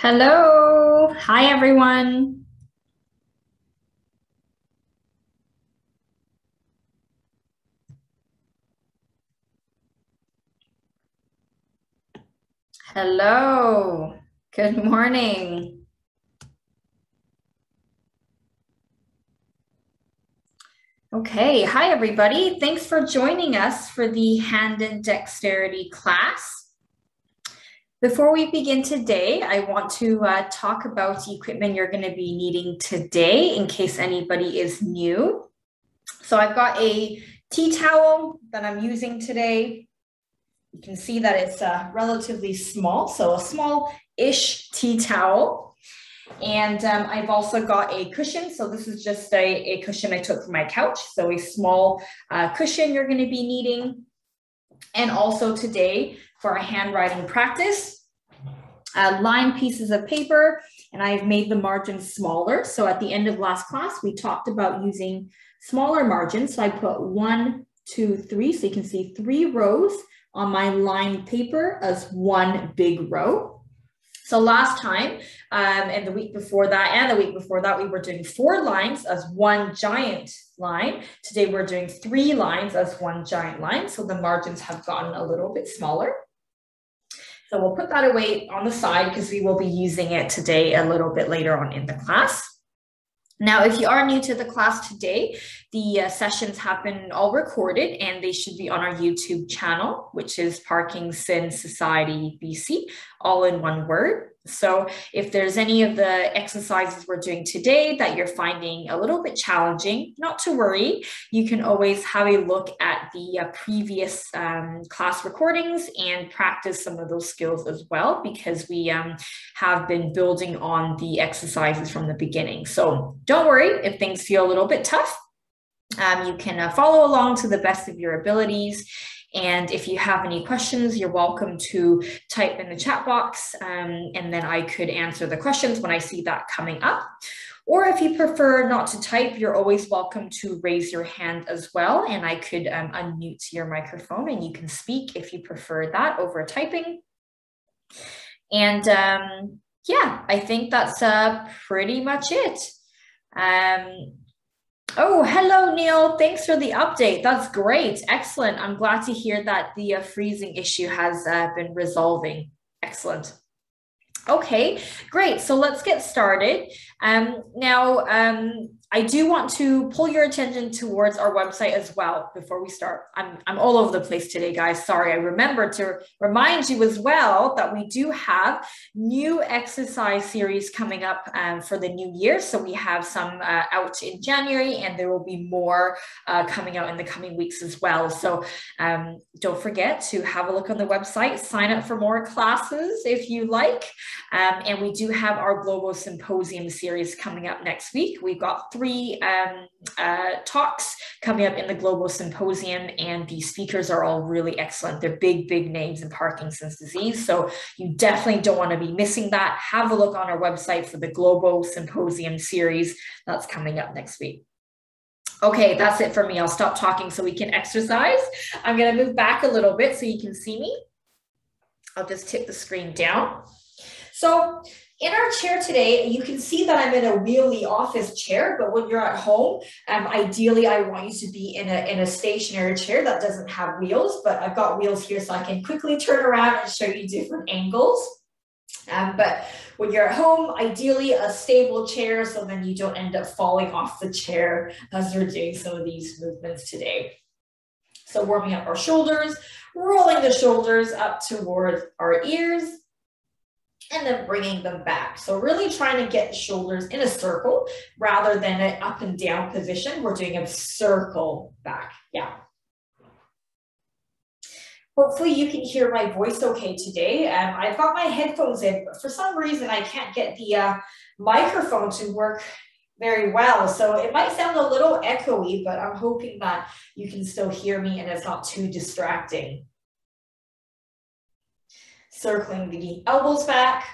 Hello. Hi, everyone. Hello. Good morning. Okay. Hi, everybody. Thanks for joining us for the hand and dexterity class. Before we begin today, I want to uh, talk about the equipment you're going to be needing today in case anybody is new. So I've got a tea towel that I'm using today. You can see that it's uh, relatively small, so a small-ish tea towel. And um, I've also got a cushion. So this is just a, a cushion I took from my couch. So a small uh, cushion you're going to be needing. And also today, for a handwriting practice. Uh, line pieces of paper, and I've made the margins smaller. So at the end of last class, we talked about using smaller margins. So I put one, two, three, so you can see three rows on my line paper as one big row. So last time um, and the week before that and the week before that, we were doing four lines as one giant line. Today we're doing three lines as one giant line. So the margins have gotten a little bit smaller. So we'll put that away on the side because we will be using it today a little bit later on in the class. Now, if you are new to the class today, the uh, sessions have been all recorded and they should be on our YouTube channel, which is Parkinson Society BC, all in one word. So if there's any of the exercises we're doing today that you're finding a little bit challenging, not to worry. You can always have a look at the uh, previous um, class recordings and practice some of those skills as well, because we um, have been building on the exercises from the beginning. So don't worry if things feel a little bit tough. Um, you can uh, follow along to the best of your abilities and if you have any questions, you're welcome to type in the chat box um, and then I could answer the questions when I see that coming up. Or if you prefer not to type, you're always welcome to raise your hand as well. And I could um, unmute your microphone and you can speak if you prefer that over typing. And um, yeah, I think that's uh, pretty much it. Um, Oh, hello, Neil. Thanks for the update. That's great. Excellent. I'm glad to hear that the uh, freezing issue has uh, been resolving. Excellent. Okay, great. So let's get started. Um, now, um, I do want to pull your attention towards our website as well before we start. I'm, I'm all over the place today, guys. Sorry. I remember to remind you as well that we do have new exercise series coming up um, for the new year. So we have some uh, out in January and there will be more uh, coming out in the coming weeks as well. So um, don't forget to have a look on the website, sign up for more classes if you like. Um, and we do have our Global Symposium series coming up next week. We've got three um, uh, talks coming up in the Global Symposium, and the speakers are all really excellent. They're big, big names in Parkinson's disease. So you definitely don't want to be missing that. Have a look on our website for the Global Symposium series that's coming up next week. Okay, that's it for me. I'll stop talking so we can exercise. I'm going to move back a little bit so you can see me. I'll just tip the screen down. So in our chair today, you can see that I'm in a wheelie office chair, but when you're at home, um, ideally I want you to be in a, in a stationary chair that doesn't have wheels, but I've got wheels here so I can quickly turn around and show you different angles. Um, but when you're at home, ideally a stable chair so then you don't end up falling off the chair as you're doing some of these movements today. So warming up our shoulders, rolling the shoulders up towards our ears, and then bringing them back. So really trying to get shoulders in a circle rather than an up and down position. We're doing a circle back. Yeah. Hopefully you can hear my voice okay today. Um, I've got my headphones in, but for some reason I can't get the uh, microphone to work very well. So it might sound a little echoey, but I'm hoping that you can still hear me and it's not too distracting circling the elbows back.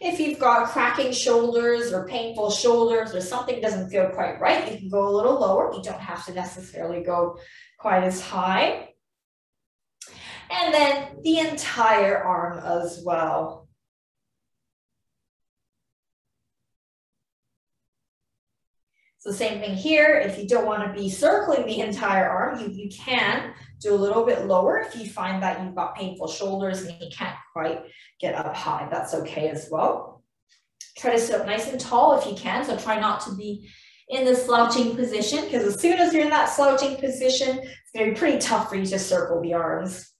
If you've got cracking shoulders or painful shoulders or something doesn't feel quite right, you can go a little lower. You don't have to necessarily go quite as high. And then the entire arm as well. So same thing here, if you don't wanna be circling the entire arm, you, you can do a little bit lower if you find that you've got painful shoulders and you can't quite get up high, that's okay as well. Try to sit up nice and tall if you can, so try not to be in the slouching position because as soon as you're in that slouching position, it's gonna be pretty tough for you to circle the arms.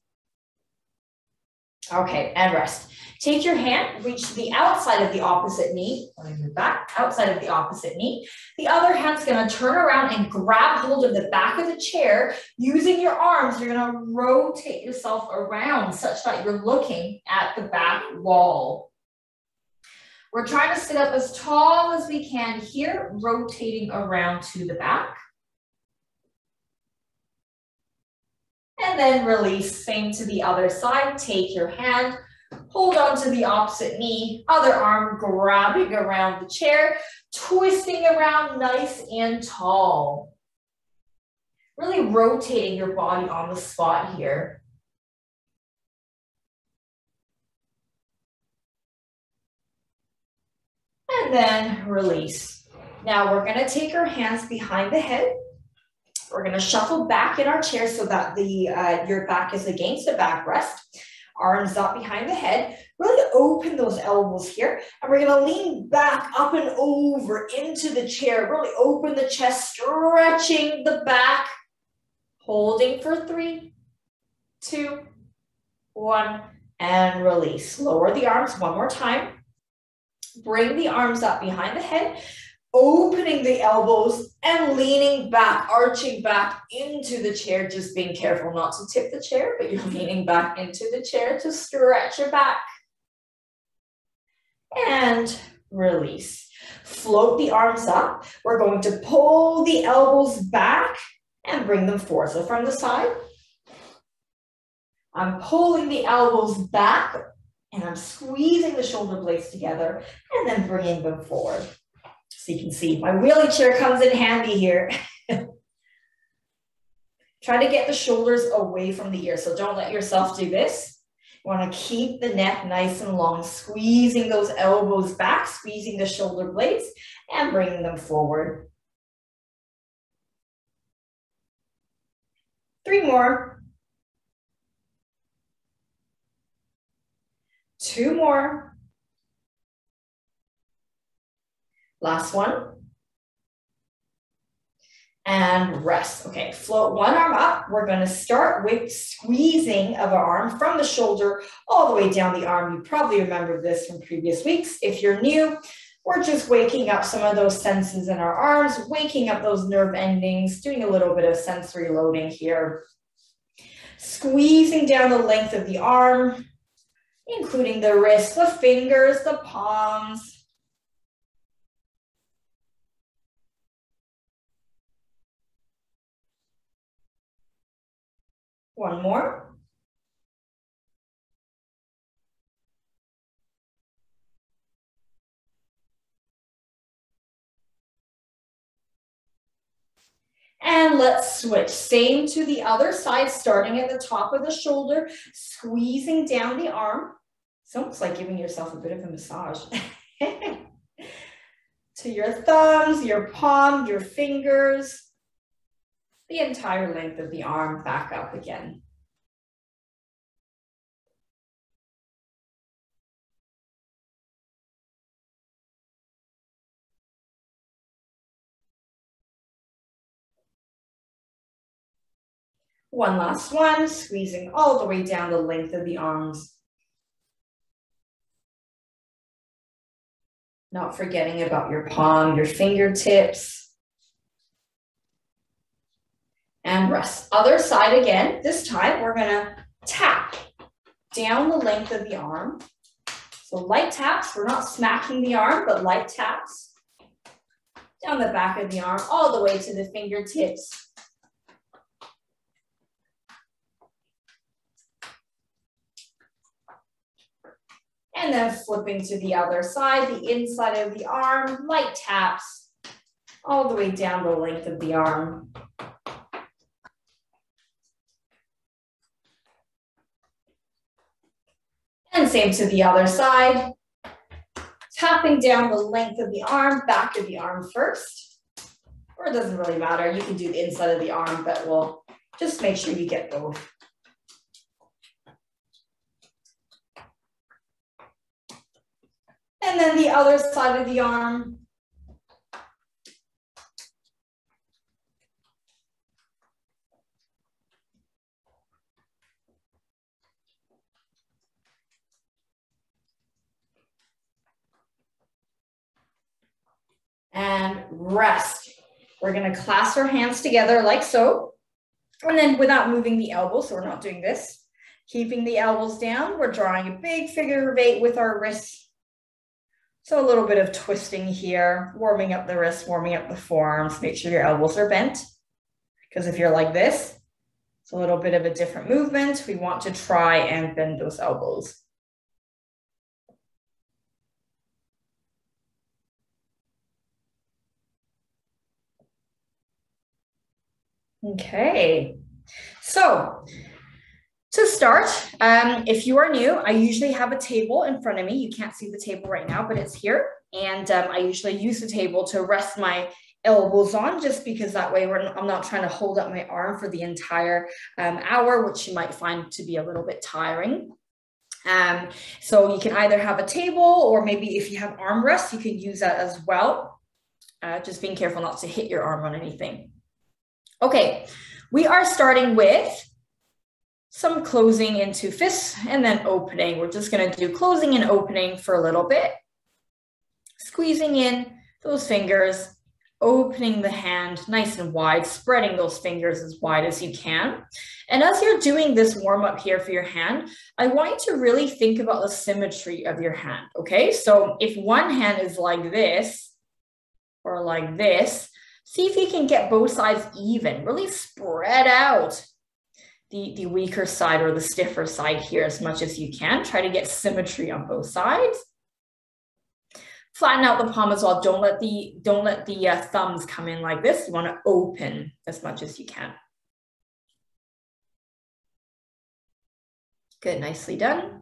Okay, and rest. Take your hand, reach the outside of the opposite knee. Move back, outside of the opposite knee. The other hand's gonna turn around and grab hold of the back of the chair. Using your arms, you're gonna rotate yourself around such that you're looking at the back wall. We're trying to sit up as tall as we can here, rotating around to the back. And then release, same to the other side. Take your hand, Hold on to the opposite knee, other arm grabbing around the chair, twisting around nice and tall. Really rotating your body on the spot here. And then release. Now we're gonna take our hands behind the head. We're gonna shuffle back in our chair so that the uh, your back is against the backrest arms up behind the head. Really open those elbows here. And we're gonna lean back up and over into the chair. Really open the chest, stretching the back. Holding for three, two, one, and release. Lower the arms one more time. Bring the arms up behind the head opening the elbows and leaning back, arching back into the chair, just being careful not to tip the chair, but you're leaning back into the chair to stretch your back. And release. Float the arms up. We're going to pull the elbows back and bring them forward. So from the side, I'm pulling the elbows back and I'm squeezing the shoulder blades together and then bringing them forward. So you can see my wheelie chair comes in handy here. Try to get the shoulders away from the ear. So don't let yourself do this. You want to keep the neck nice and long, squeezing those elbows back, squeezing the shoulder blades and bringing them forward. Three more. Two more. Last one. And rest. Okay, float one arm up. We're going to start with squeezing of our arm from the shoulder all the way down the arm. You probably remember this from previous weeks. If you're new, we're just waking up some of those senses in our arms, waking up those nerve endings, doing a little bit of sensory loading here. Squeezing down the length of the arm, including the wrists, the fingers, the palms, One more. And let's switch. Same to the other side, starting at the top of the shoulder, squeezing down the arm. It's almost like giving yourself a bit of a massage. to your thumbs, your palm, your fingers the entire length of the arm back up again. One last one, squeezing all the way down the length of the arms. Not forgetting about your palm, your fingertips. And rest. Other side again. This time we're gonna tap down the length of the arm. So light taps, we're not smacking the arm, but light taps down the back of the arm, all the way to the fingertips. And then flipping to the other side, the inside of the arm, light taps, all the way down the length of the arm. Same to the other side. Tapping down the length of the arm, back of the arm first. or it doesn't really matter. You can do the inside of the arm, but we'll just make sure you get both. And then the other side of the arm. And rest. We're gonna clasp our hands together like so. And then without moving the elbows, so we're not doing this. Keeping the elbows down, we're drawing a big figure of eight with our wrists so a little bit of twisting here, warming up the wrists, warming up the forearms. Make sure your elbows are bent. Because if you're like this, it's a little bit of a different movement. We want to try and bend those elbows. Okay, so to start, um, if you are new, I usually have a table in front of me. You can't see the table right now, but it's here. And um, I usually use the table to rest my elbows on just because that way I'm not trying to hold up my arm for the entire um, hour, which you might find to be a little bit tiring. Um, so you can either have a table or maybe if you have armrests, you can use that as well. Uh, just being careful not to hit your arm on anything. Okay, we are starting with some closing into fists and then opening. We're just going to do closing and opening for a little bit. Squeezing in those fingers, opening the hand nice and wide, spreading those fingers as wide as you can. And as you're doing this warm up here for your hand, I want you to really think about the symmetry of your hand. Okay, so if one hand is like this or like this, see if you can get both sides even, really spread out the, the weaker side or the stiffer side here as much as you can. Try to get symmetry on both sides. Flatten out the palm as well. Don't let the, don't let the uh, thumbs come in like this. You want to open as much as you can. Good, nicely done.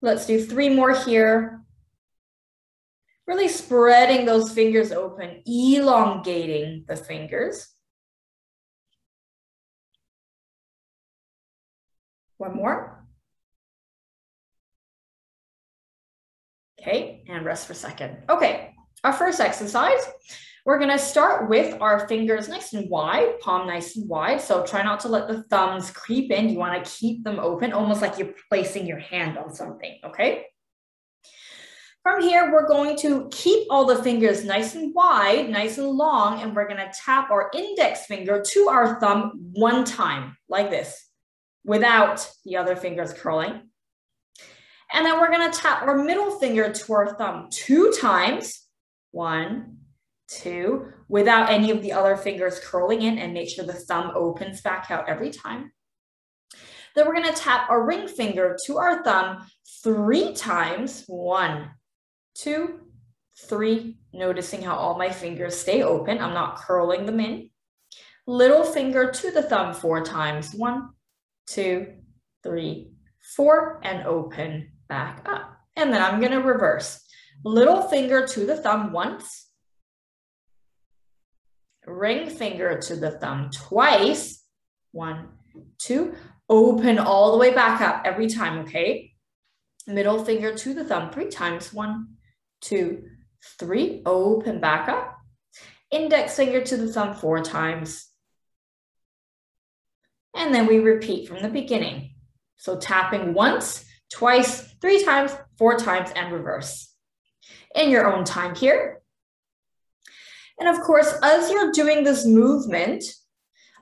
Let's do three more here. Really spreading those fingers open, elongating the fingers. One more. Okay, and rest for a second. Okay, our first exercise, we're gonna start with our fingers nice and wide, palm nice and wide. So try not to let the thumbs creep in. You wanna keep them open, almost like you're placing your hand on something, okay? From here, we're going to keep all the fingers nice and wide, nice and long, and we're gonna tap our index finger to our thumb one time, like this, without the other fingers curling. And then we're gonna tap our middle finger to our thumb two times, one, two, without any of the other fingers curling in and make sure the thumb opens back out every time. Then we're gonna tap our ring finger to our thumb three times, one, two, three, noticing how all my fingers stay open. I'm not curling them in. Little finger to the thumb four times. One, two, three, four, and open back up. And then I'm gonna reverse. Little finger to the thumb once. Ring finger to the thumb twice. One, two, open all the way back up every time, okay? Middle finger to the thumb three times. One, two, three, open back up. Index finger to the thumb four times. And then we repeat from the beginning. So tapping once, twice, three times, four times, and reverse. In your own time here. And of course, as you're doing this movement,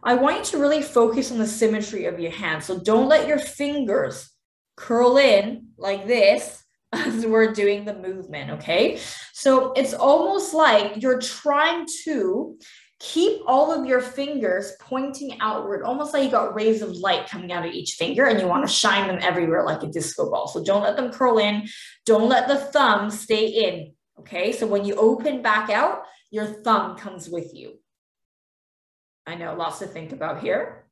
I want you to really focus on the symmetry of your hands. So don't let your fingers curl in like this as we're doing the movement, okay? So it's almost like you're trying to keep all of your fingers pointing outward, almost like you got rays of light coming out of each finger and you want to shine them everywhere like a disco ball. So don't let them curl in. Don't let the thumb stay in, okay? So when you open back out, your thumb comes with you. I know lots to think about here.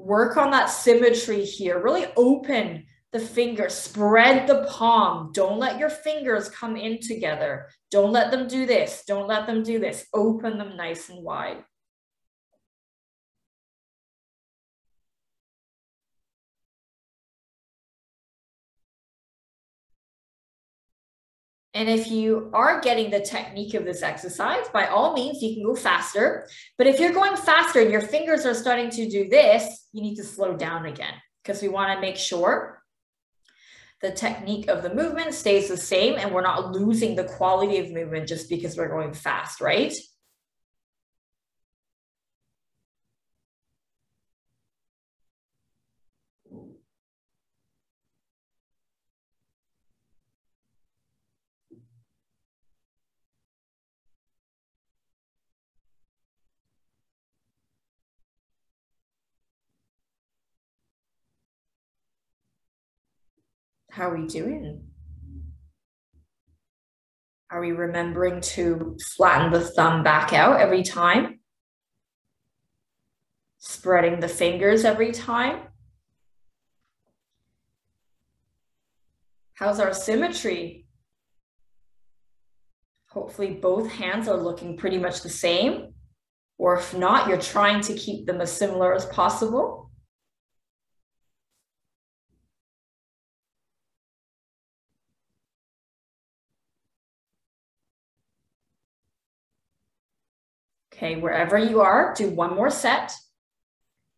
Work on that symmetry here. Really open the fingers, spread the palm. Don't let your fingers come in together. Don't let them do this. Don't let them do this. Open them nice and wide. And if you are getting the technique of this exercise, by all means, you can go faster. But if you're going faster and your fingers are starting to do this, you need to slow down again because we want to make sure the technique of the movement stays the same and we're not losing the quality of movement just because we're going fast, right? How are we doing? Are we remembering to flatten the thumb back out every time? Spreading the fingers every time? How's our symmetry? Hopefully both hands are looking pretty much the same. Or if not, you're trying to keep them as similar as possible. Okay, wherever you are, do one more set,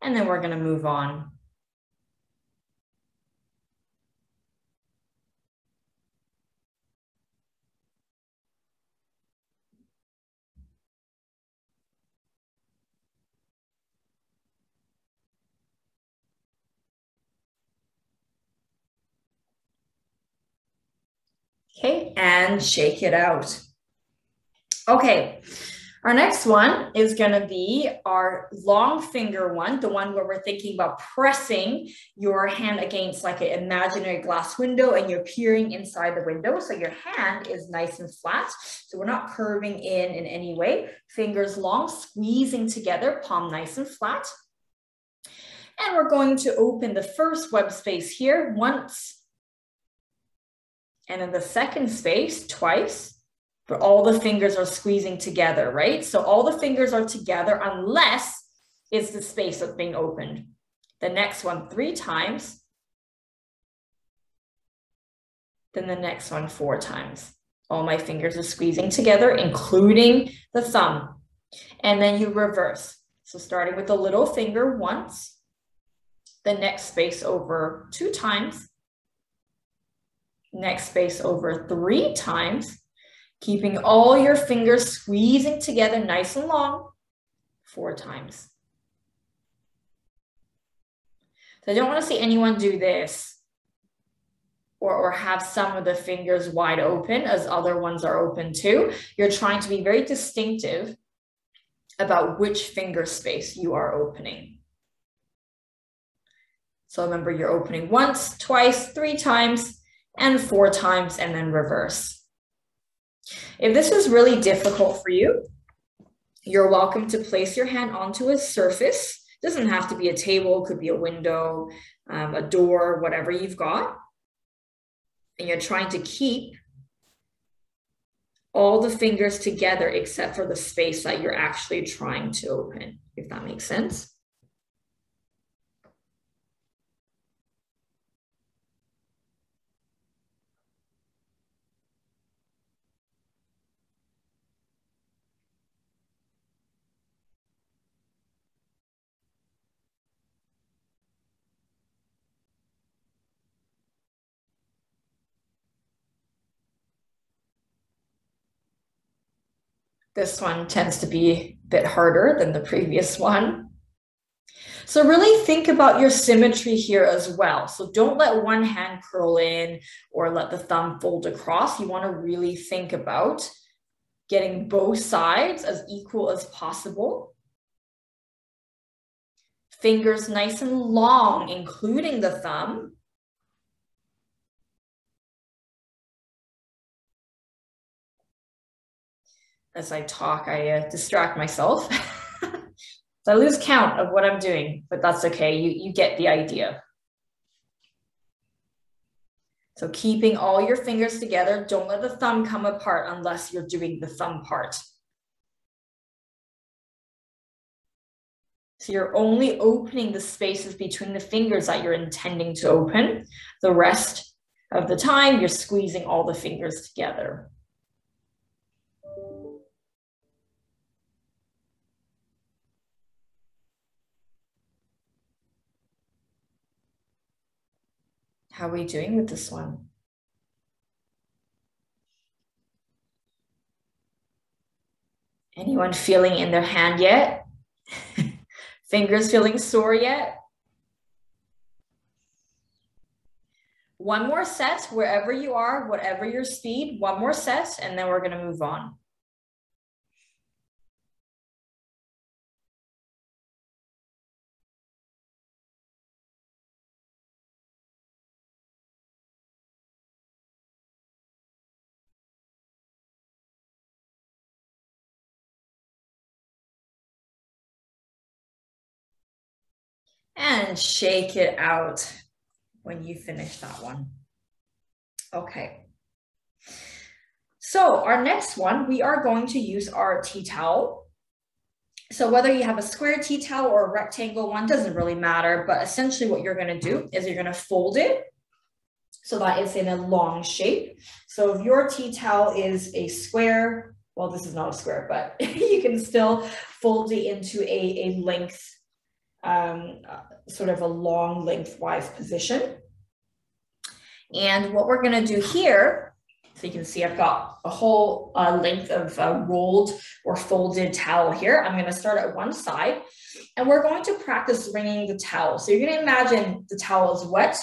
and then we're gonna move on. Okay, and shake it out. Okay, our next one is going to be our long finger one, the one where we're thinking about pressing your hand against like an imaginary glass window and you're peering inside the window. So your hand is nice and flat. So we're not curving in in any way. Fingers long, squeezing together, palm nice and flat. And we're going to open the first web space here once. And in the second space twice but all the fingers are squeezing together, right? So all the fingers are together unless it's the space that's being opened. The next one three times. Then the next one four times. All my fingers are squeezing together, including the thumb. And then you reverse. So starting with the little finger once, the next space over two times, next space over three times, keeping all your fingers squeezing together nice and long four times. So I don't want to see anyone do this or, or have some of the fingers wide open as other ones are open too. You're trying to be very distinctive about which finger space you are opening. So remember you're opening once, twice, three times, and four times, and then reverse. If this is really difficult for you, you're welcome to place your hand onto a surface. It doesn't have to be a table, could be a window, um, a door, whatever you've got. And you're trying to keep all the fingers together except for the space that you're actually trying to open, if that makes sense. This one tends to be a bit harder than the previous one. So really think about your symmetry here as well. So don't let one hand curl in or let the thumb fold across. You want to really think about getting both sides as equal as possible. Fingers nice and long, including the thumb. As I talk, I uh, distract myself. So I lose count of what I'm doing, but that's okay. You, you get the idea. So keeping all your fingers together, don't let the thumb come apart unless you're doing the thumb part. So you're only opening the spaces between the fingers that you're intending to open. The rest of the time, you're squeezing all the fingers together. How are we doing with this one? Anyone feeling in their hand yet? Fingers feeling sore yet? One more set, wherever you are, whatever your speed, one more set, and then we're gonna move on. And shake it out when you finish that one. Okay. So our next one, we are going to use our tea towel. So whether you have a square tea towel or a rectangle one, doesn't really matter. But essentially what you're gonna do is you're gonna fold it so that it's in a long shape. So if your tea towel is a square, well, this is not a square, but you can still fold it into a, a length um, sort of a long lengthwise position. And what we're going to do here, so you can see I've got a whole uh, length of uh, rolled or folded towel here. I'm going to start at one side and we're going to practice wringing the towel. So you're going to imagine the towel is wet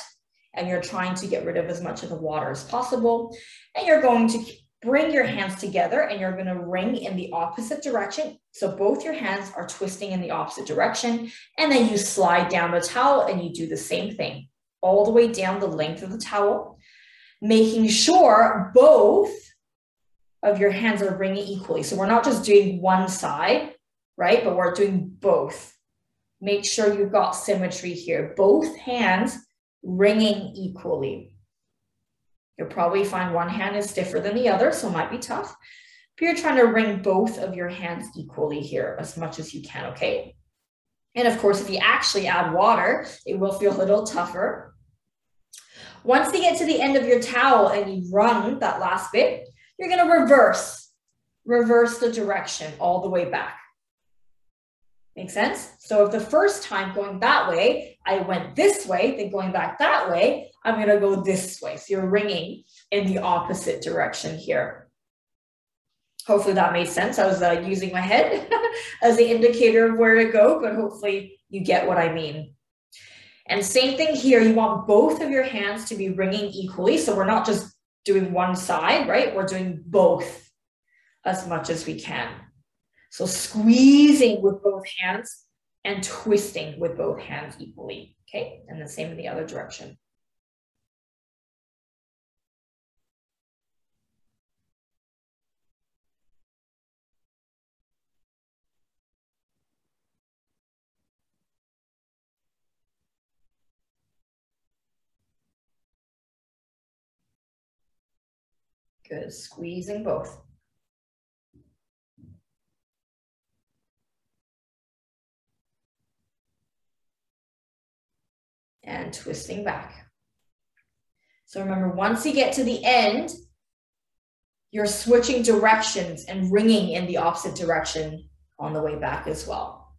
and you're trying to get rid of as much of the water as possible. And you're going to bring your hands together and you're going to wring in the opposite direction. So both your hands are twisting in the opposite direction. And then you slide down the towel and you do the same thing all the way down the length of the towel, making sure both of your hands are wringing equally. So we're not just doing one side, right? But we're doing both. Make sure you've got symmetry here. Both hands wringing equally. You'll probably find one hand is stiffer than the other, so it might be tough. But you're trying to wring both of your hands equally here as much as you can, okay? And of course, if you actually add water, it will feel a little tougher. Once you get to the end of your towel and you run that last bit, you're gonna reverse, reverse the direction all the way back. Make sense? So if the first time going that way, I went this way, then going back that way, I'm going to go this way. So you're wringing in the opposite direction here. Hopefully that made sense. I was uh, using my head as the indicator of where to go, but hopefully you get what I mean. And same thing here, you want both of your hands to be wringing equally. So we're not just doing one side, right? We're doing both as much as we can. So squeezing with both hands and twisting with both hands equally. Okay, and the same in the other direction. Good, squeezing both. and twisting back. So remember, once you get to the end, you're switching directions and wringing in the opposite direction on the way back as well.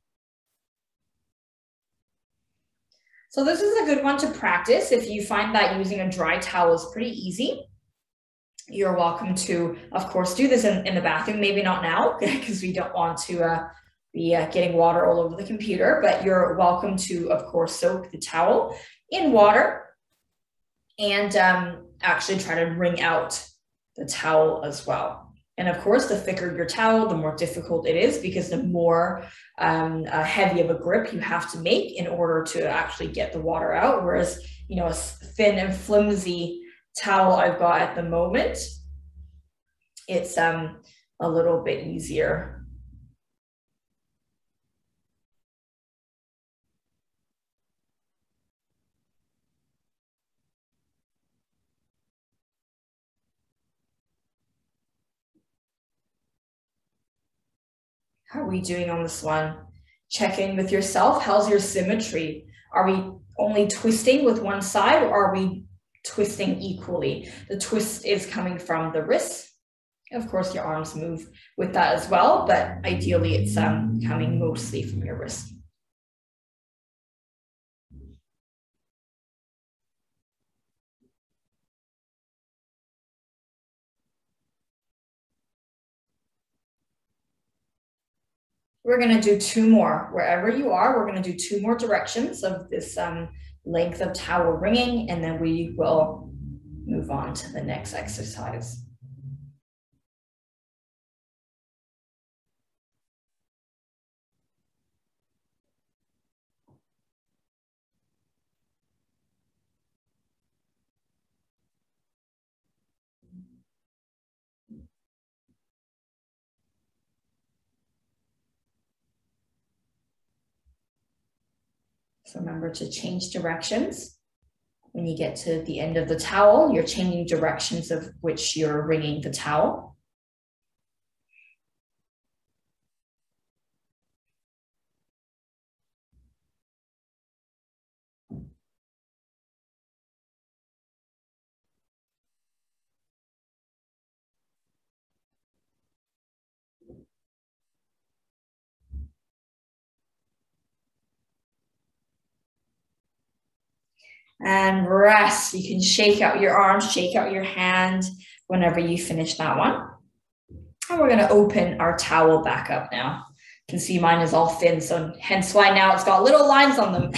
So this is a good one to practice. If you find that using a dry towel is pretty easy, you're welcome to, of course, do this in, in the bathroom. Maybe not now because we don't want to uh, be uh, getting water all over the computer, but you're welcome to, of course, soak the towel in water and um, actually try to wring out the towel as well. And of course, the thicker your towel, the more difficult it is because the more um, uh, heavy of a grip you have to make in order to actually get the water out. Whereas, you know, a thin and flimsy towel I've got at the moment, it's um, a little bit easier. How are we doing on this one? Check in with yourself. How's your symmetry? Are we only twisting with one side or are we twisting equally? The twist is coming from the wrist. Of course, your arms move with that as well, but ideally it's um, coming mostly from your wrist. We're going to do two more. Wherever you are, we're going to do two more directions of this um, length of towel wringing, and then we will move on to the next exercise. So remember to change directions. When you get to the end of the towel, you're changing directions of which you're wringing the towel. And rest. You can shake out your arms, shake out your hand whenever you finish that one. And we're gonna open our towel back up now. You can see mine is all thin, so hence why now it's got little lines on them.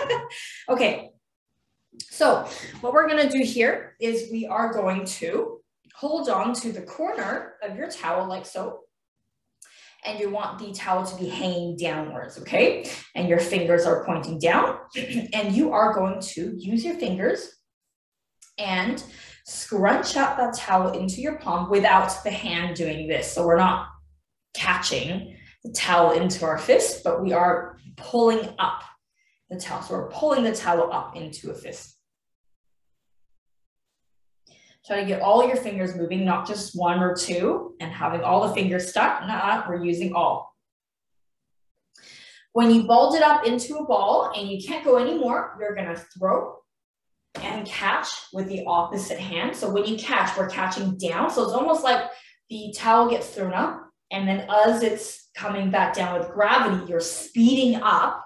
okay, so what we're gonna do here is we are going to hold on to the corner of your towel like so and you want the towel to be hanging downwards, okay? And your fingers are pointing down and you are going to use your fingers and scrunch up that towel into your palm without the hand doing this. So we're not catching the towel into our fist, but we are pulling up the towel. So we're pulling the towel up into a fist. Try to get all your fingers moving, not just one or two, and having all the fingers stuck. Nah, we're using all. When you balled it up into a ball and you can't go anymore, you're gonna throw and catch with the opposite hand. So when you catch, we're catching down. So it's almost like the towel gets thrown up and then as it's coming back down with gravity, you're speeding up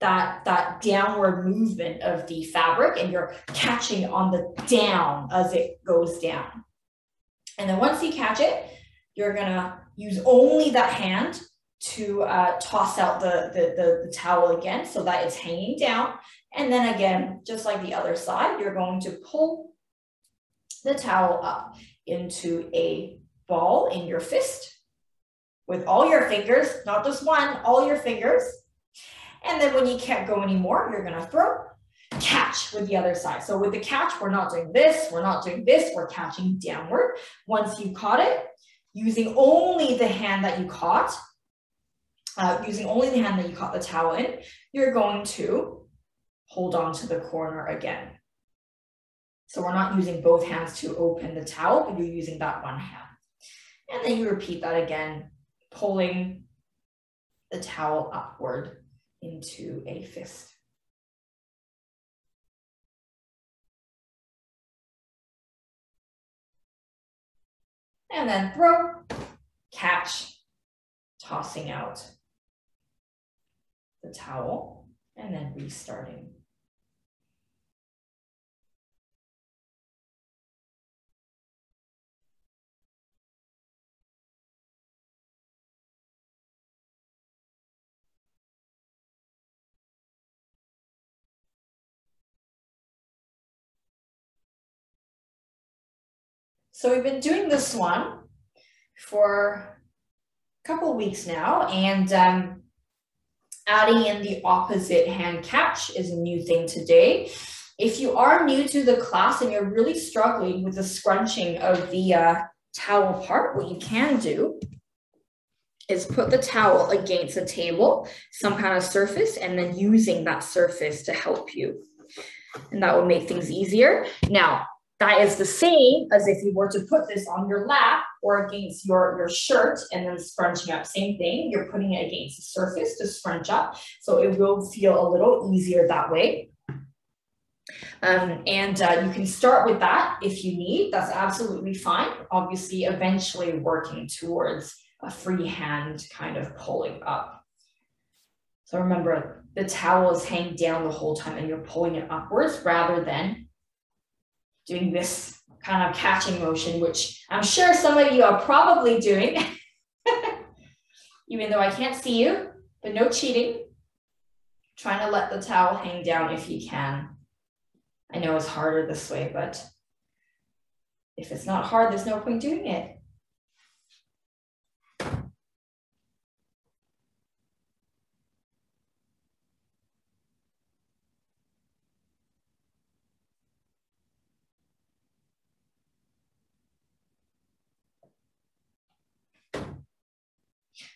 that that downward movement of the fabric and you're catching on the down as it goes down. And then once you catch it, you're gonna use only that hand to uh, toss out the, the, the, the towel again so that it's hanging down. And then again, just like the other side, you're going to pull the towel up into a ball in your fist with all your fingers, not just one, all your fingers. And then when you can't go anymore, you're gonna throw, catch with the other side. So with the catch, we're not doing this, we're not doing this, we're catching downward. Once you caught it, using only the hand that you caught, uh, using only the hand that you caught the towel in, you're going to hold on to the corner again. So we're not using both hands to open the towel, but you're using that one hand. And then you repeat that again, pulling the towel upward into a fist. And then throw, catch, tossing out the towel, and then restarting. So we've been doing this one for a couple weeks now, and um, adding in the opposite hand catch is a new thing today. If you are new to the class and you're really struggling with the scrunching of the uh, towel part, what you can do is put the towel against a table, some kind of surface, and then using that surface to help you. And that will make things easier. Now, That is the same as if you were to put this on your lap or against your, your shirt and then scrunching up. Same thing, you're putting it against the surface to scrunch up. So it will feel a little easier that way. Um, and uh, you can start with that if you need, that's absolutely fine. Obviously, eventually working towards a free hand kind of pulling up. So remember, the towel is hanging down the whole time and you're pulling it upwards rather than doing this kind of catching motion, which I'm sure some of you are probably doing, even though I can't see you, but no cheating. Trying to let the towel hang down if you can. I know it's harder this way, but if it's not hard, there's no point doing it.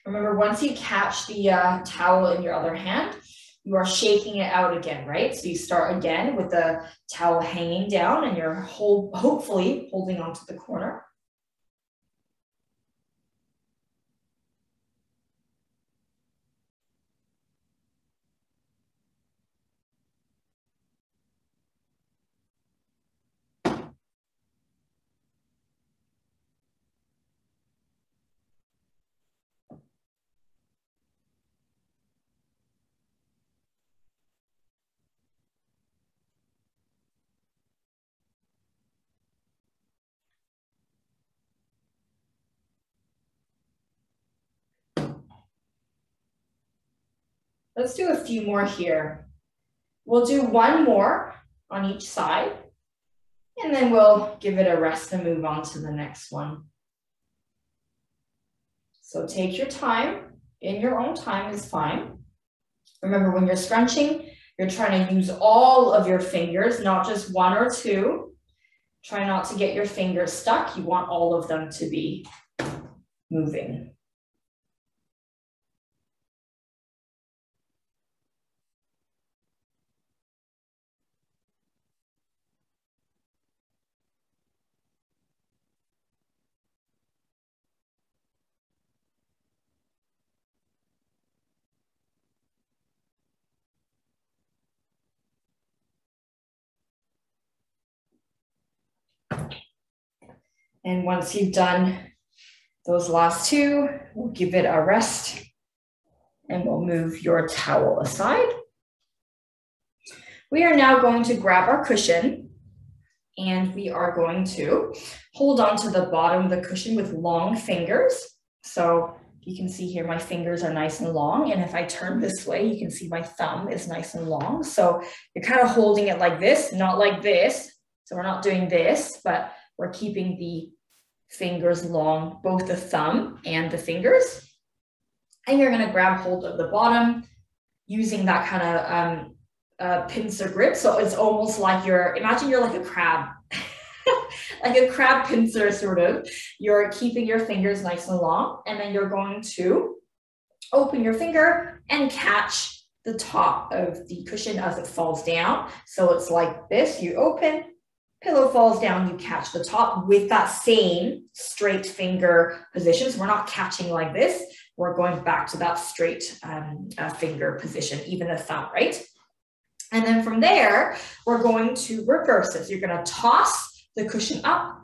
Remember, once you catch the uh, towel in your other hand, you are shaking it out again, right? So you start again with the towel hanging down and you're hold, hopefully holding onto the corner. Let's do a few more here. We'll do one more on each side, and then we'll give it a rest and move on to the next one. So take your time, in your own time is fine. Remember when you're scrunching, you're trying to use all of your fingers, not just one or two. Try not to get your fingers stuck. You want all of them to be moving. And once you've done those last two, we'll give it a rest and we'll move your towel aside. We are now going to grab our cushion and we are going to hold on to the bottom of the cushion with long fingers. So you can see here, my fingers are nice and long. And if I turn this way, you can see my thumb is nice and long. So you're kind of holding it like this, not like this. So we're not doing this, but we're keeping the fingers long, both the thumb and the fingers. And you're gonna grab hold of the bottom using that kind of um, uh, pincer grip. So it's almost like you're, imagine you're like a crab, like a crab pincer sort of. You're keeping your fingers nice and long, and then you're going to open your finger and catch the top of the cushion as it falls down. So it's like this, you open, pillow falls down, you catch the top with that same straight finger position. So we're not catching like this. We're going back to that straight um, uh, finger position, even the thumb, right? And then from there, we're going to reverse it. So you're going to toss the cushion up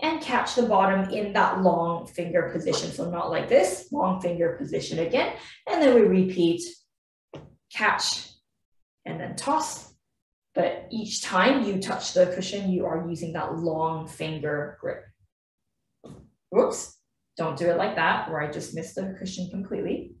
and catch the bottom in that long finger position. So not like this, long finger position again. And then we repeat, catch, and then toss, but each time you touch the cushion, you are using that long finger grip. Whoops, don't do it like that where I just missed the cushion completely.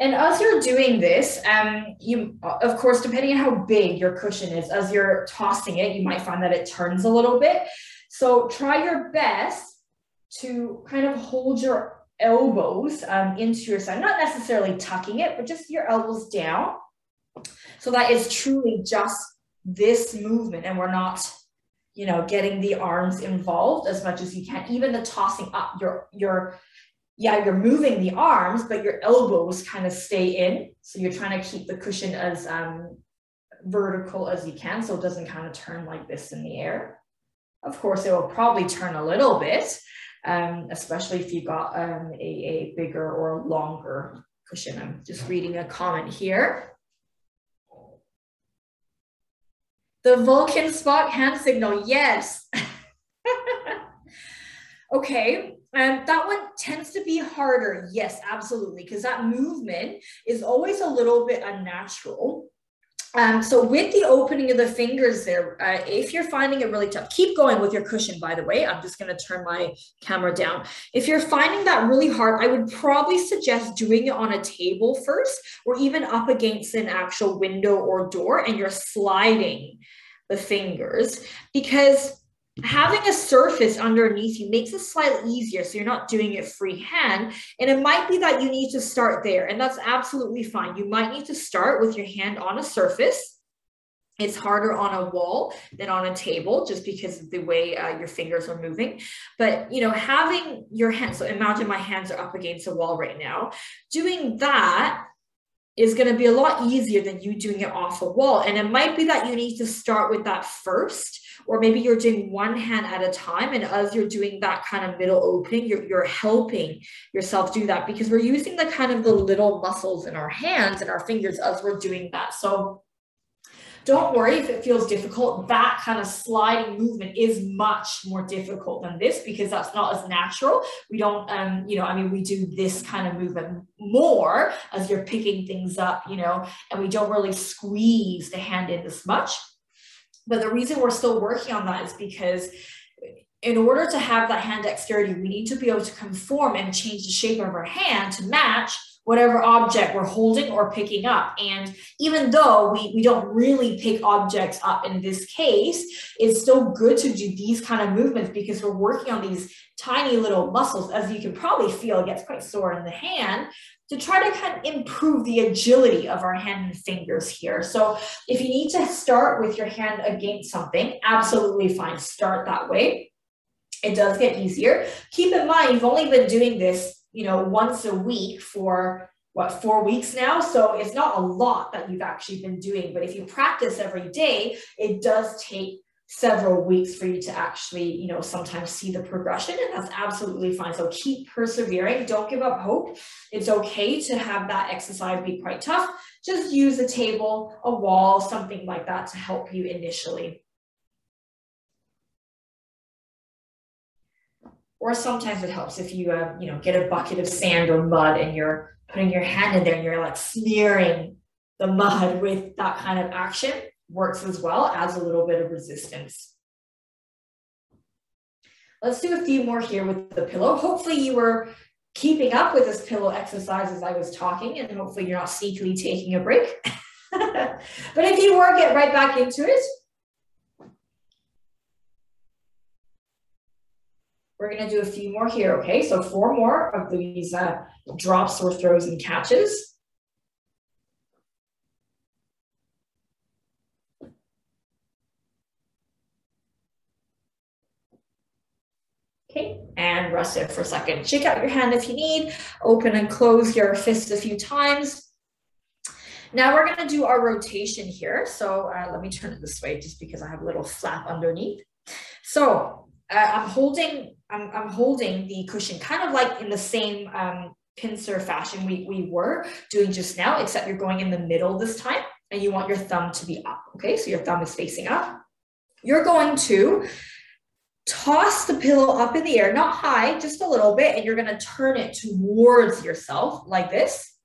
And as you're doing this, um, you, of course, depending on how big your cushion is, as you're tossing it, you might find that it turns a little bit. So try your best to kind of hold your elbows um, into your side, not necessarily tucking it, but just your elbows down. So that is truly just this movement and we're not you know, getting the arms involved as much as you can, even the tossing up your, your, yeah, you're moving the arms, but your elbows kind of stay in. So you're trying to keep the cushion as um, vertical as you can so it doesn't kind of turn like this in the air. Of course, it will probably turn a little bit, um, especially if you got um, a, a bigger or longer cushion. I'm just reading a comment here. The Vulcan Spock hand signal, yes. okay, um, that one tends to be harder. Yes, absolutely, because that movement is always a little bit unnatural. Um, so with the opening of the fingers there, uh, if you're finding it really tough, keep going with your cushion, by the way. I'm just going to turn my camera down. If you're finding that really hard, I would probably suggest doing it on a table first or even up against an actual window or door and you're sliding the fingers because having a surface underneath you makes it slightly easier so you're not doing it freehand and it might be that you need to start there and that's absolutely fine. You might need to start with your hand on a surface. It's harder on a wall than on a table just because of the way uh, your fingers are moving. But you know having your hands so imagine my hands are up against a wall right now. Doing that is going to be a lot easier than you doing it off a wall and it might be that you need to start with that first or maybe you're doing one hand at a time and as you're doing that kind of middle opening you're, you're helping yourself do that because we're using the kind of the little muscles in our hands and our fingers as we're doing that so don't worry if it feels difficult. That kind of sliding movement is much more difficult than this because that's not as natural. We don't, um, you know, I mean, we do this kind of movement more as you're picking things up, you know, and we don't really squeeze the hand in as much. But the reason we're still working on that is because in order to have that hand dexterity, we need to be able to conform and change the shape of our hand to match whatever object we're holding or picking up. And even though we, we don't really pick objects up in this case, it's still good to do these kind of movements because we're working on these tiny little muscles. As you can probably feel, it gets quite sore in the hand to try to kind of improve the agility of our hand and fingers here. So if you need to start with your hand against something, absolutely fine. Start that way. It does get easier. Keep in mind, you've only been doing this, you know, once a week for what, four weeks now. So it's not a lot that you've actually been doing, but if you practice every day, it does take several weeks for you to actually, you know, sometimes see the progression and that's absolutely fine. So keep persevering. Don't give up hope. It's okay to have that exercise be quite tough. Just use a table, a wall, something like that to help you initially. Or sometimes it helps if you, uh, you know, get a bucket of sand or mud and you're putting your hand in there and you're like smearing the mud with that kind of action works as well, adds a little bit of resistance. Let's do a few more here with the pillow. Hopefully you were keeping up with this pillow exercise as I was talking and hopefully you're not sneakily taking a break. but if you were, get right back into it. We're gonna do a few more here, okay? So four more of these uh, drops or throws and catches. Okay, and rest it for a second. Shake out your hand if you need. Open and close your fist a few times. Now we're gonna do our rotation here. So uh, let me turn it this way just because I have a little flap underneath. So uh, I'm holding I'm, I'm holding the cushion kind of like in the same um, pincer fashion we, we were doing just now, except you're going in the middle this time and you want your thumb to be up. Okay, so your thumb is facing up. You're going to toss the pillow up in the air, not high, just a little bit, and you're going to turn it towards yourself like this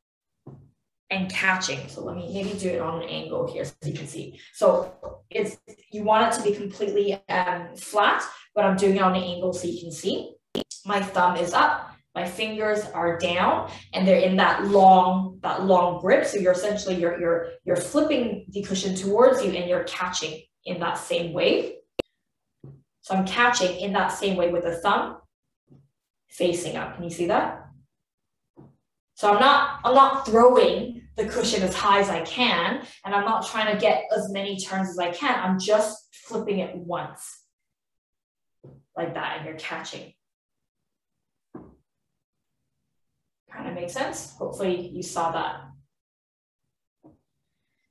and catching. So let me maybe do it on an angle here so you can see. So it's you want it to be completely um, flat, but I'm doing it on an angle so you can see. My thumb is up, my fingers are down, and they're in that long, that long grip. So you're essentially you're you're you're flipping the cushion towards you and you're catching in that same way. So I'm catching in that same way with the thumb facing up. Can you see that? So I'm not, I'm not throwing the cushion as high as I can, and I'm not trying to get as many turns as I can. I'm just flipping it once. like that and you're catching. Kind of makes sense? Hopefully you saw that.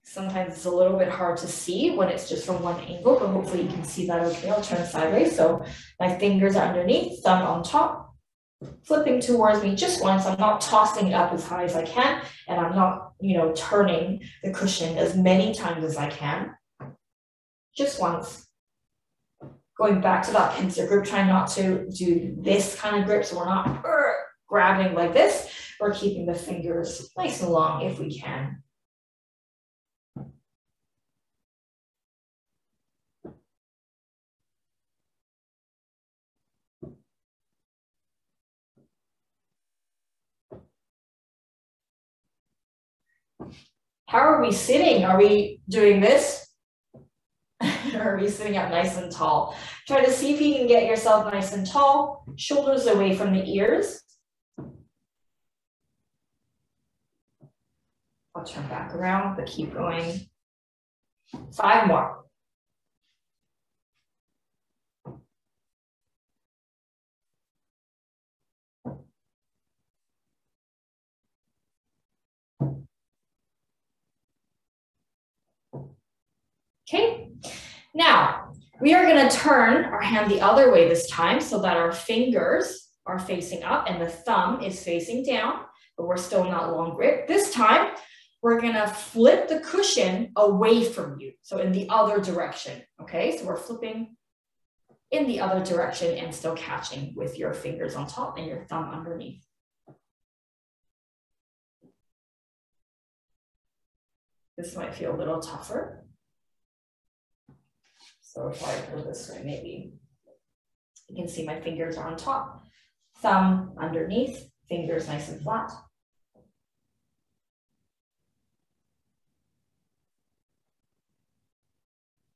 Sometimes it's a little bit hard to see when it's just from one angle, but hopefully you can see that okay. I'll turn sideways. So my fingers are underneath, thumb on top, flipping towards me just once. I'm not tossing it up as high as I can, and I'm not, you know, turning the cushion as many times as I can. Just once. Going back to that pincer grip, trying not to do this kind of grip so we're not grabbing like this. We're keeping the fingers nice and long if we can. How are we sitting? Are we doing this? are we sitting up nice and tall? Try to see if you can get yourself nice and tall, shoulders away from the ears. I'll turn back around, but keep going. Five more. Okay, now we are gonna turn our hand the other way this time so that our fingers are facing up and the thumb is facing down, but we're still not long grip. This time, we're gonna flip the cushion away from you. So in the other direction, okay? So we're flipping in the other direction and still catching with your fingers on top and your thumb underneath. This might feel a little tougher. So if I go this way, maybe you can see my fingers are on top, thumb underneath, fingers nice and flat.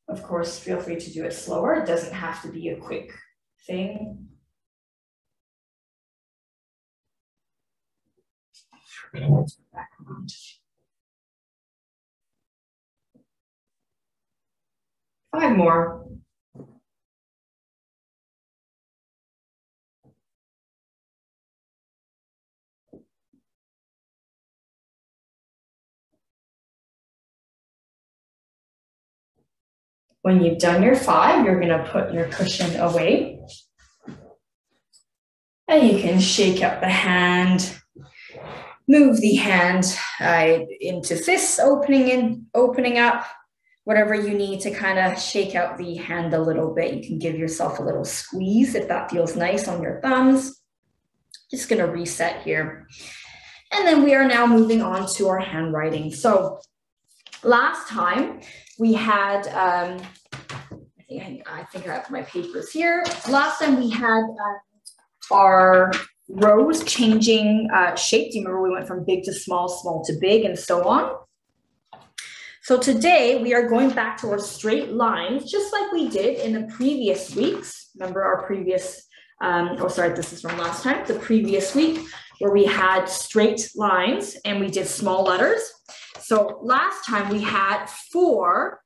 Of course, feel free to do it slower. It doesn't have to be a quick thing. Five more. When you've done your five, you're gonna put your cushion away. And you can shake up the hand, move the hand uh, into fists, opening and opening up, whatever you need to kind of shake out the hand a little bit. You can give yourself a little squeeze if that feels nice on your thumbs. Just gonna reset here. And then we are now moving on to our handwriting. So last time we had, um, I, think I, I think I have my papers here. Last time we had uh, our rows changing uh, shape. Do you remember we went from big to small, small to big, and so on? So today we are going back to our straight lines, just like we did in the previous weeks. Remember our previous, um, oh, sorry, this is from last time, the previous week, where we had straight lines and we did small letters. So last time we had four,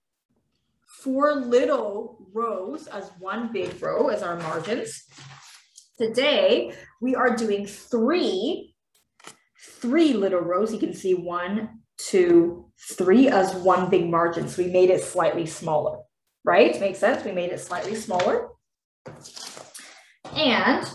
four little rows as one big row as our margins. Today we are doing three, three little rows. You can see one, two, three as one big margin. So we made it slightly smaller, right? Makes sense. We made it slightly smaller. And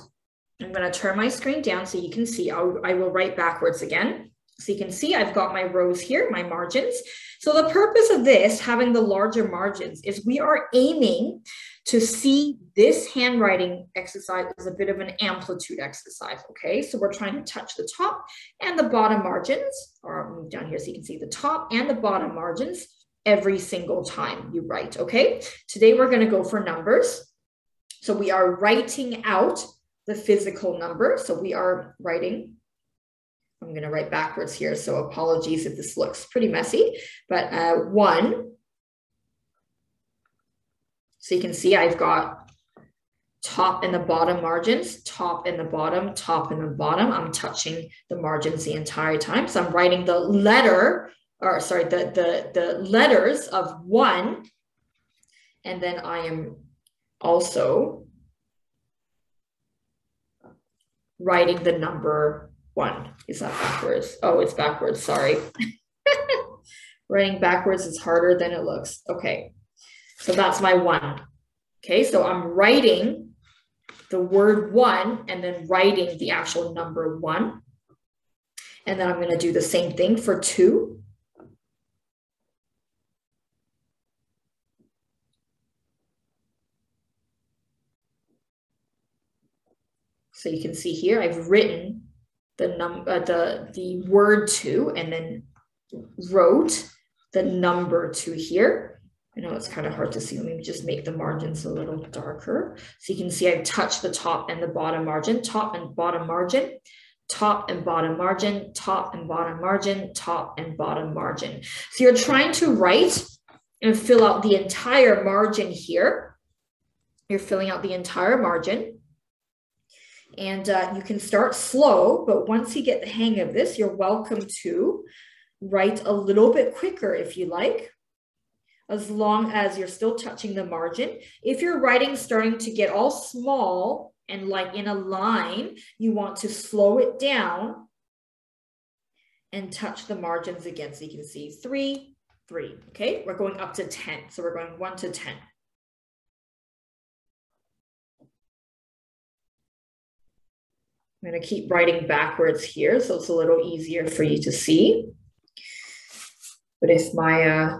I'm going to turn my screen down so you can see. I'll, I will write backwards again. So you can see I've got my rows here, my margins. So the purpose of this, having the larger margins, is we are aiming to see this handwriting exercise as a bit of an amplitude exercise, okay? So we're trying to touch the top and the bottom margins, or move down here so you can see the top and the bottom margins every single time you write, okay? Today we're gonna go for numbers. So we are writing out the physical number. So we are writing I'm going to write backwards here, so apologies if this looks pretty messy, but uh, one. So you can see I've got top and the bottom margins, top and the bottom, top and the bottom. I'm touching the margins the entire time. So I'm writing the letter, or sorry, the, the, the letters of one. And then I am also writing the number one. Is that backwards? Oh, it's backwards, sorry. writing backwards is harder than it looks. Okay, so that's my one. Okay, so I'm writing the word one and then writing the actual number one. And then I'm going to do the same thing for two. So you can see here, I've written the num uh, the the word two and then wrote the number two here. I know it's kind of hard to see. Let me just make the margins a little darker. So you can see I've touched the top and the bottom margin, top and bottom margin, top and bottom margin, top and bottom margin, top and bottom margin. So you're trying to write and fill out the entire margin here. You're filling out the entire margin. And uh, you can start slow, but once you get the hang of this, you're welcome to write a little bit quicker if you like as long as you're still touching the margin. If your writing starting to get all small and like in a line, you want to slow it down and touch the margins again. So you can see three, three, okay? We're going up to 10. So we're going one to 10. I'm gonna keep writing backwards here so it's a little easier for you to see. But if my uh,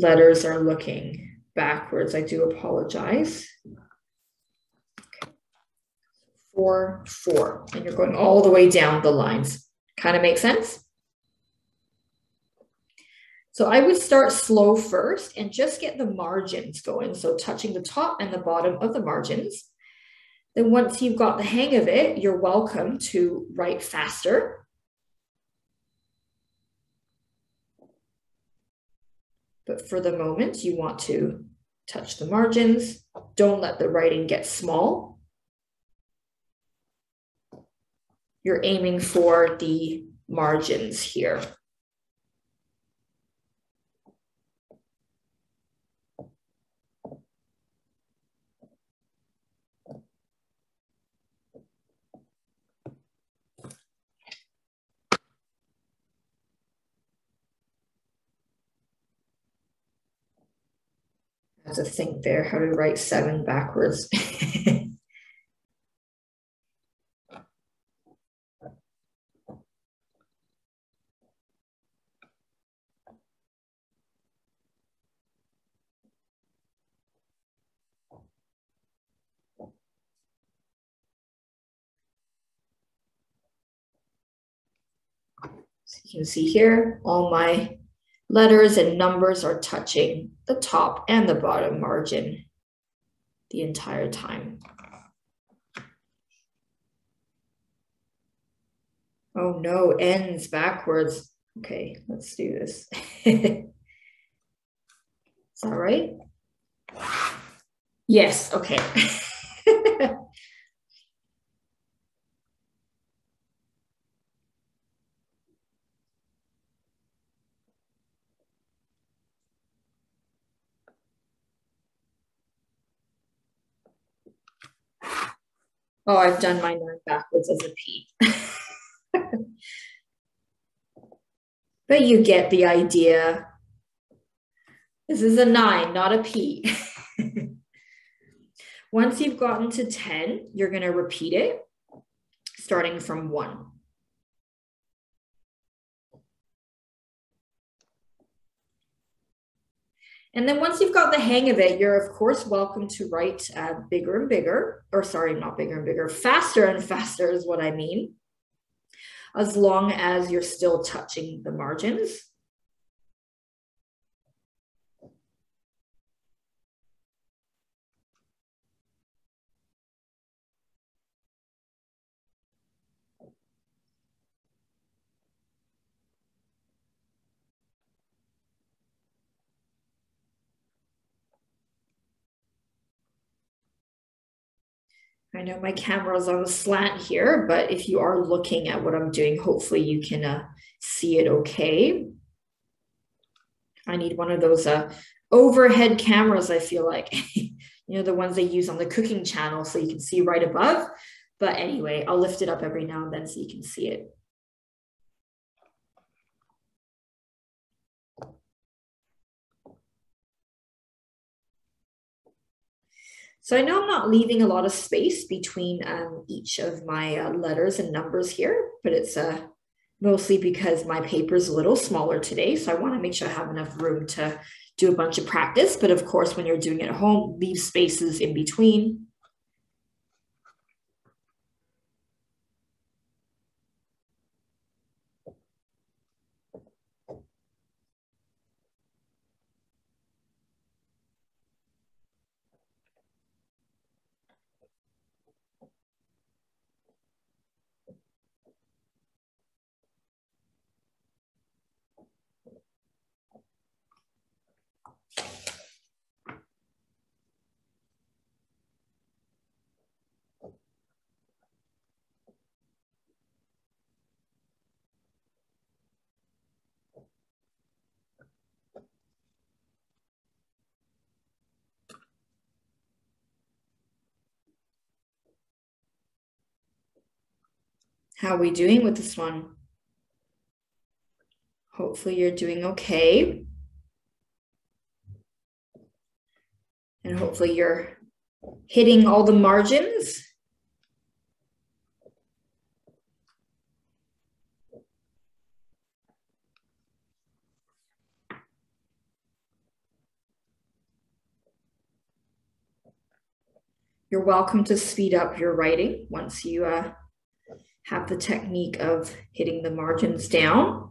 letters are looking backwards. I do apologize. Four, four, and you're going all the way down the lines. Kind of makes sense? So I would start slow first and just get the margins going. So touching the top and the bottom of the margins. Then once you've got the hang of it, you're welcome to write faster But for the moment, you want to touch the margins. Don't let the writing get small. You're aiming for the margins here. Have to think there how to write seven backwards. So you can see here, all my letters and numbers are touching the top and the bottom margin the entire time. Oh no, ends backwards. Okay, let's do this. Is that right? Yes, okay. Oh, I've done my nine backwards as a P. but you get the idea. This is a nine, not a P. Once you've gotten to 10, you're going to repeat it starting from one. And then once you've got the hang of it, you're of course welcome to write uh, bigger and bigger, or sorry, not bigger and bigger, faster and faster is what I mean, as long as you're still touching the margins. I know my camera's on a slant here, but if you are looking at what I'm doing, hopefully you can uh, see it okay. I need one of those uh, overhead cameras, I feel like. you know, the ones they use on the cooking channel so you can see right above. But anyway, I'll lift it up every now and then so you can see it. So I know I'm not leaving a lot of space between um, each of my uh, letters and numbers here, but it's uh, mostly because my paper is a little smaller today. So I want to make sure I have enough room to do a bunch of practice. But of course, when you're doing it at home, leave spaces in between. How are we doing with this one? Hopefully you're doing okay. And hopefully you're hitting all the margins. You're welcome to speed up your writing once you uh, have the technique of hitting the margins down.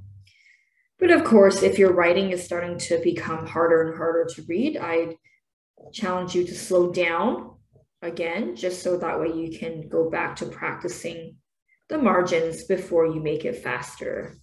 But of course, if your writing is starting to become harder and harder to read, I'd challenge you to slow down again, just so that way you can go back to practicing the margins before you make it faster.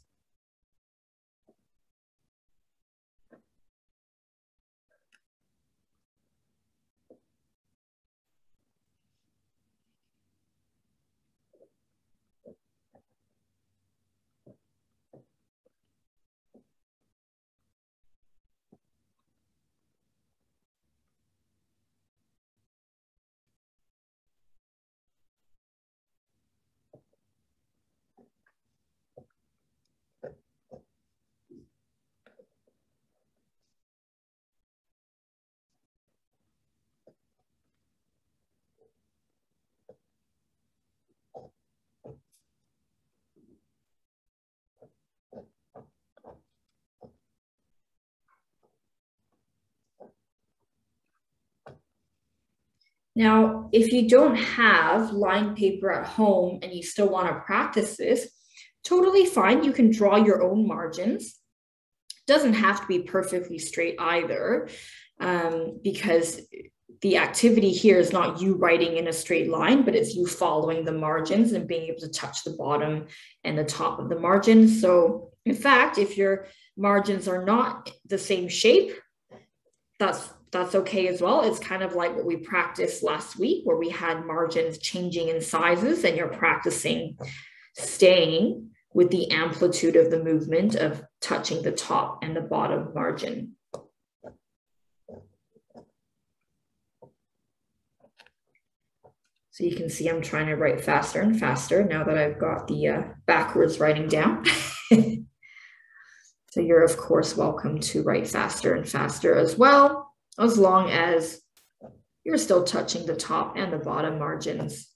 Now, if you don't have lined paper at home and you still want to practice this, totally fine. You can draw your own margins. Doesn't have to be perfectly straight either, um, because the activity here is not you writing in a straight line, but it's you following the margins and being able to touch the bottom and the top of the margin. So, in fact, if your margins are not the same shape, that's that's okay as well. It's kind of like what we practiced last week where we had margins changing in sizes and you're practicing staying with the amplitude of the movement of touching the top and the bottom margin. So you can see I'm trying to write faster and faster now that I've got the uh, backwards writing down. so you're of course welcome to write faster and faster as well as long as you're still touching the top and the bottom margins.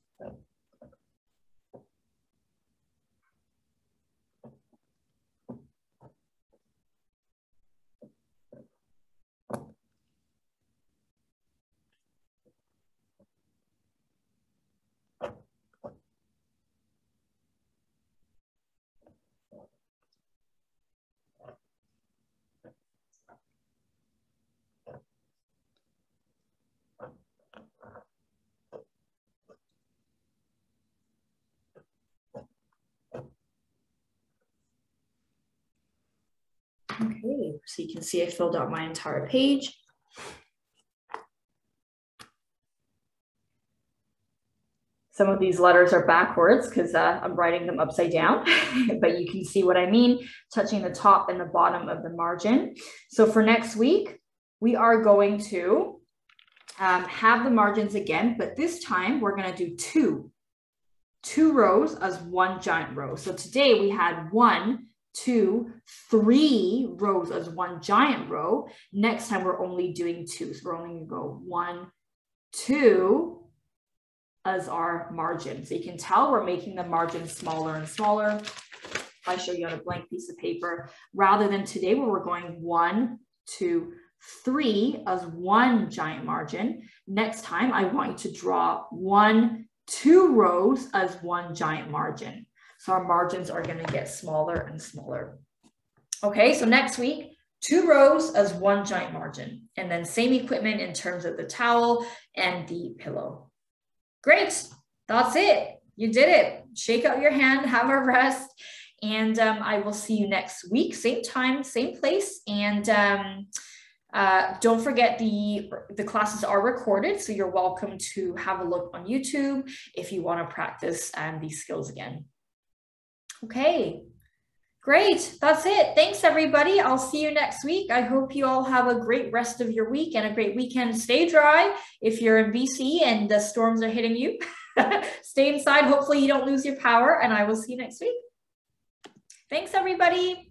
Okay, so you can see I filled out my entire page. Some of these letters are backwards because uh, I'm writing them upside down, but you can see what I mean, touching the top and the bottom of the margin. So for next week, we are going to um, have the margins again, but this time we're gonna do two two rows as one giant row. So today we had one, two, three rows as one giant row. Next time we're only doing two. So we're only gonna go one, two as our margin. So you can tell we're making the margin smaller and smaller. I show you on a blank piece of paper, rather than today where we're going one, two, three as one giant margin. Next time, I want you to draw one, two rows as one giant margin. So our margins are going to get smaller and smaller. Okay, so next week, two rows as one giant margin, and then same equipment in terms of the towel and the pillow. Great, that's it. You did it. Shake out your hand, have a rest, and um, I will see you next week, same time, same place, and um, uh, don't forget the, the classes are recorded, so you're welcome to have a look on YouTube if you want to practice um, these skills again. Okay, great. That's it. Thanks, everybody. I'll see you next week. I hope you all have a great rest of your week and a great weekend. Stay dry if you're in BC and the storms are hitting you. Stay inside. Hopefully you don't lose your power, and I will see you next week. Thanks, everybody.